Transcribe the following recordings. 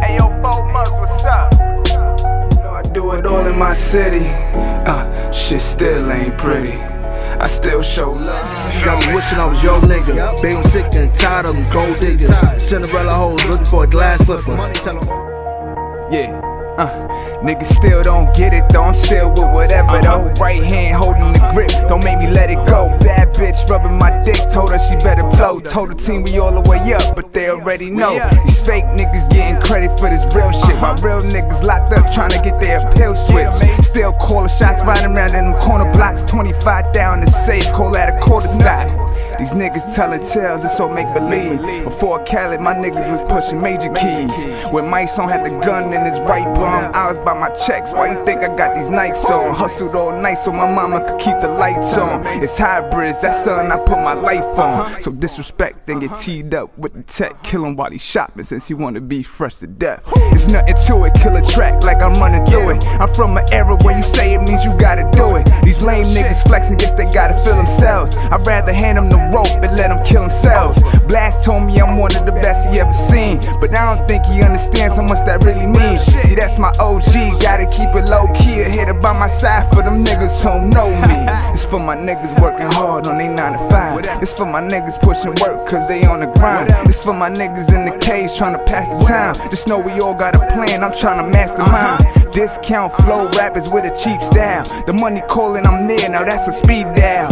hey yo, Bow Mugz, what's up? You know I do it all in my city. Uh, shit still ain't pretty. I still show love. Got me wishing I was your nigga. Baby, I'm sick and tired of them gold diggers. Cinderella hoes looking for a glass slipper. Yeah. Uh, niggas still don't get it though. I'm still with whatever though. Right hand holding the grip, don't make me let it go. Bitch rubbing my dick, told her she better blow. Told the team we all the way up, but they already know. These fake niggas getting credit for this real shit. My uh-huh. real niggas locked up trying to get their appeal switch. Still calling shots riding around in them corner blocks. 25 down the safe, call that a quarter stop. These niggas telling tales, it's so make believe. Before Cali, my niggas was pushing major keys. When my son had the gun in his right palm, I was by my checks. Why you think I got these Nikes on? Hustled all night so my mama could keep the lights on. It's Highbridge, that's something I put my life on. So disrespect then get teed up with the tech, kill him while he shopping since he wanna be fresh to death. It's nothing to it, kill a track like I'm running through it. I'm from an era where you say it means you gotta do it. These lame niggas flexing, guess they gotta feel themselves. I'd rather hand them the rope and let them kill themselves. Blast told me I'm one of the best he ever seen, but I don't think he understands how much that really means. See, that's my OG, gotta keep it low key. A hitter by my side for them niggas who don't know me. It's for my niggas working hard on they 9 to 5. It's for my niggas pushing work cause they on the grind. It's for my niggas in the cage trying to pass the time. Just know we all got a plan, I'm trying to mastermind. Uh-huh. Discount flow rappers with a cheap style. The money calling, I'm there, now that's a speed dial.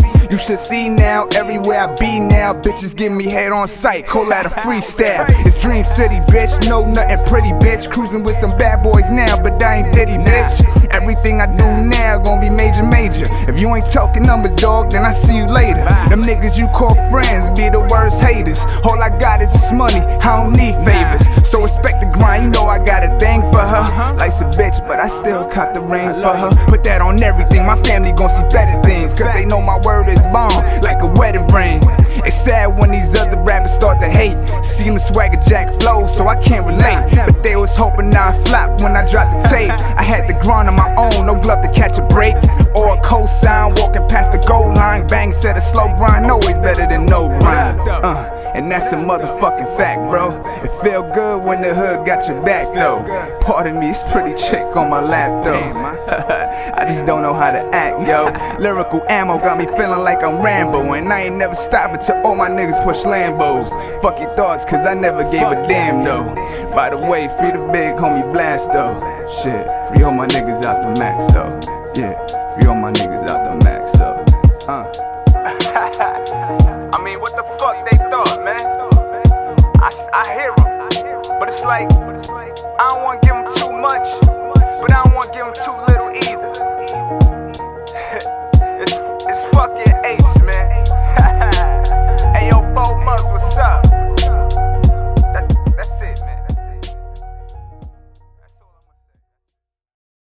Should see now, everywhere I be now, bitches give me head on sight, call out a freestyle. It's Dream City, bitch, no nothing pretty, bitch. Cruising with some bad boys now, but I ain't Diddy, bitch. Everything I do now gonna be major, major. If you ain't talking numbers, dog, then I see you later. Them niggas you call friends be the worst haters. All I got this money, I don't need favors. So respect the grind, you know I got a thing for her. Life's a bitch, but I still caught the ring for her. Put that on everything, my family gon' see better things. Cause they know my word is bomb, like a wedding ring. It's sad when these other rappers start to hate. See the swagger jack flow, so I can't relate. But they was hoping I'd flop when I dropped the tape. I had to grind on my own, no glove to catch a break. Or a cosign, walking past the goal line. Bang said a slow grind, always better than no grind. Uh, and that's a motherfucking fact, bro. It feel good when the hood got your back, though. Pardon me, it's pretty chick on my lap, though. I just don't know how to act, yo. Lyrical ammo got me feeling like I'm Rambo. And I ain't never stopping till all my niggas push Lambos. Fuck your thoughts, cause I never gave a damn, though. By the way, free the big homie blast, though. Shit, free all my niggas out the max, though. Yeah, free all my niggas out the max, though. Uh. I mean, what the fuck they thought, I hear them, but it's like, I don't wanna give them too much, but I don't wanna give them too little either. it's, it's fucking ace, man. hey, yo, Bow Mugz, what's up?